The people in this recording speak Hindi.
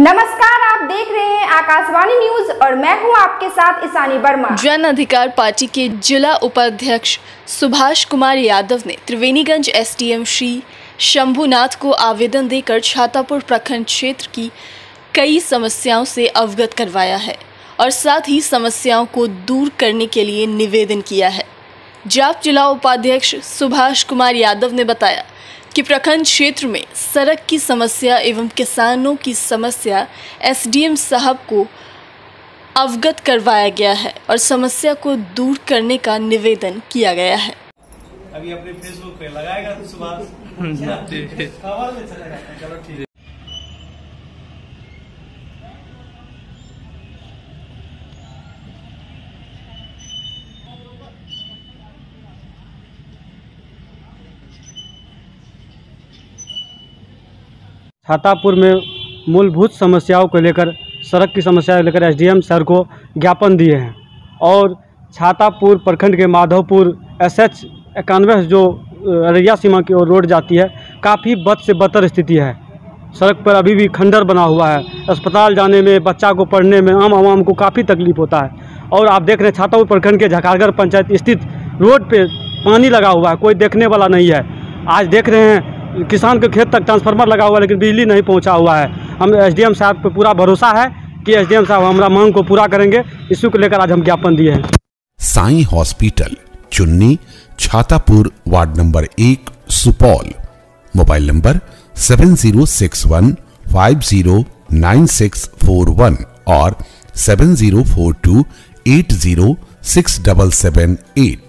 नमस्कार, आप देख रहे हैं आकाशवाणी न्यूज़ और मैं हूँ आपके साथ ईशानी वर्मा। जन अधिकार पार्टी के जिला उपाध्यक्ष सुभाष कुमार यादव ने त्रिवेणीगंज एसडीएम श्री शंभुनाथ को आवेदन देकर छातापुर प्रखंड क्षेत्र की कई समस्याओं से अवगत करवाया है और साथ ही समस्याओं को दूर करने के लिए निवेदन किया है। जाप जिला उपाध्यक्ष सुभाष कुमार यादव ने बताया कि प्रखंड क्षेत्र में सड़क की समस्या एवं किसानों की समस्या एसडीएम साहब को अवगत करवाया गया है और समस्या को दूर करने का निवेदन किया गया है। अभी अपने फेसबुक पे लगाएगा तो सुभाष। खबर में चलेगा। चलो ठीक है। छातापुर में मूलभूत समस्याओं को लेकर, सड़क की समस्या को लेकर एसडीएम सर को ज्ञापन दिए हैं। और छातापुर प्रखंड के माधवपुर एस एच जो अररिया सीमा की ओर रोड जाती है, काफ़ी बद से बदतर स्थिति है। सड़क पर अभी भी खंडर बना हुआ है। अस्पताल जाने में, बच्चा को पढ़ने में, आम आवाम को काफ़ी तकलीफ़ होता है। और आप देख रहे हैं, छातापुर प्रखंड के झकारगढ़ पंचायत स्थित रोड पे पानी लगा हुआ है, कोई देखने वाला नहीं है। आज देख रहे हैं किसान के खेत तक ट्रांसफार्मर लगा हुआ है, लेकिन बिजली नहीं पहुँचा हुआ है। हम एसडीएम साहब पे पूरा भरोसा है कि एसडीएम साहब हमारा मांग को पूरा करेंगे। इसी को लेकर आज हम ज्ञापन दिए हैं। साई हॉस्पिटल, चुन्नी, छातापुर, वार्ड नंबर एक, Supaul. Mobile number seven zero six one five zero nine six four one और seven zero four two eight zero six double seven eight.